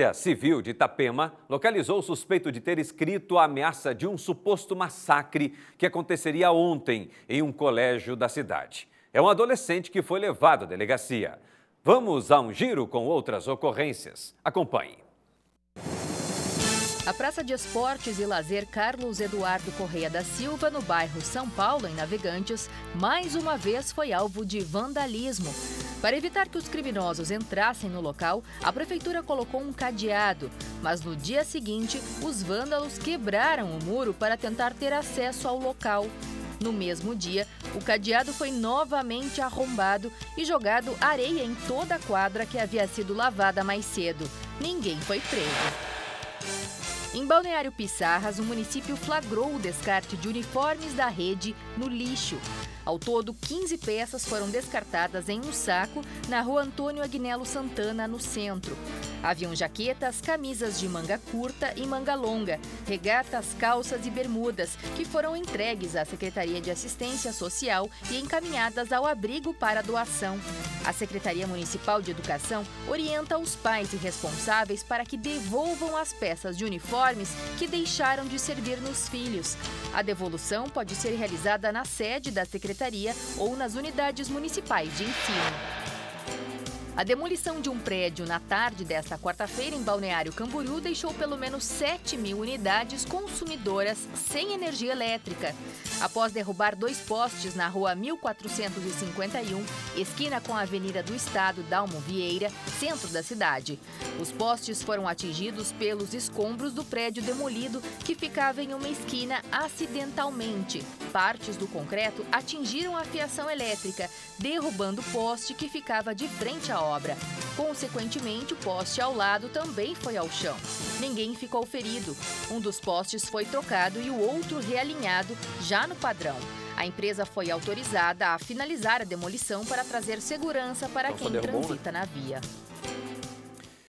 Polícia Civil de Itapema localizou o suspeito de ter escrito a ameaça de um suposto massacre que aconteceria ontem em um colégio da cidade. É um adolescente que foi levado à delegacia. Vamos a um giro com outras ocorrências. Acompanhe. A Praça de Esportes e Lazer Carlos Eduardo Correia da Silva, no bairro São Paulo, em Navegantes, mais uma vez foi alvo de vandalismo. Para evitar que os criminosos entrassem no local, a prefeitura colocou um cadeado, mas no dia seguinte, os vândalos quebraram o muro para tentar ter acesso ao local. No mesmo dia, o cadeado foi novamente arrombado e jogado areia em toda a quadra que havia sido lavada mais cedo. Ninguém foi preso. Em Balneário Pissarras, o município flagrou o descarte de uniformes da rede no lixo. Ao todo, 15 peças foram descartadas em um saco na rua Antônio Agnello Santana, no centro. Haviam jaquetas, camisas de manga curta e manga longa, regatas, calças e bermudas, que foram entregues à Secretaria de Assistência Social e encaminhadas ao abrigo para doação. A Secretaria Municipal de Educação orienta os pais e responsáveis para que devolvam as peças de uniformes que deixaram de servir nos filhos. A devolução pode ser realizada na sede da Secretaria ou nas unidades municipais de ensino. A demolição de um prédio na tarde desta quarta-feira em Balneário Camboriú deixou pelo menos 7 mil unidades consumidoras sem energia elétrica. Após derrubar dois postes na rua 1451, esquina com a Avenida do Estado Dalmo Vieira, centro da cidade. Os postes foram atingidos pelos escombros do prédio demolido que ficava em uma esquina acidentalmente. Partes do concreto atingiram a fiação elétrica, derrubando o poste que ficava de frente à obra. Consequentemente, o poste ao lado também foi ao chão. Ninguém ficou ferido. Um dos postes foi trocado e o outro realinhado, já no padrão. A empresa foi autorizada a finalizar a demolição para trazer segurança para quem transita na via.